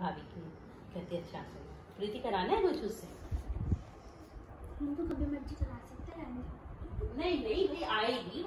भाभी की कहती अच्छा, अच्छा प्रीति कराना है कुछ उससे? तो कभी मर्ज़ी करा सकते हैं नहीं नहीं भाई आएगी।